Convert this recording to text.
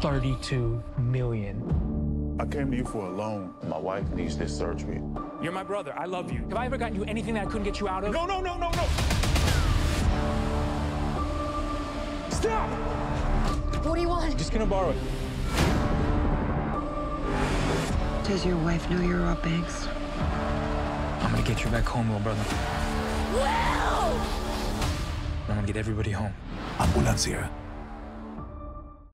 32 million. I came to you for a loan. My wife needs this surgery. You're my brother. I love you. Have I ever gotten you anything that I couldn't get you out of? No, no, no, no, no. Stop! What do you want? Just gonna borrow it. Does your wife know you're Rob Banks? I'm gonna get you back home, little brother. Will! I'm gonna get everybody home. Ambulancia